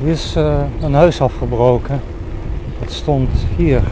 Hier is eh, een huis afgebroken. Dat stond hier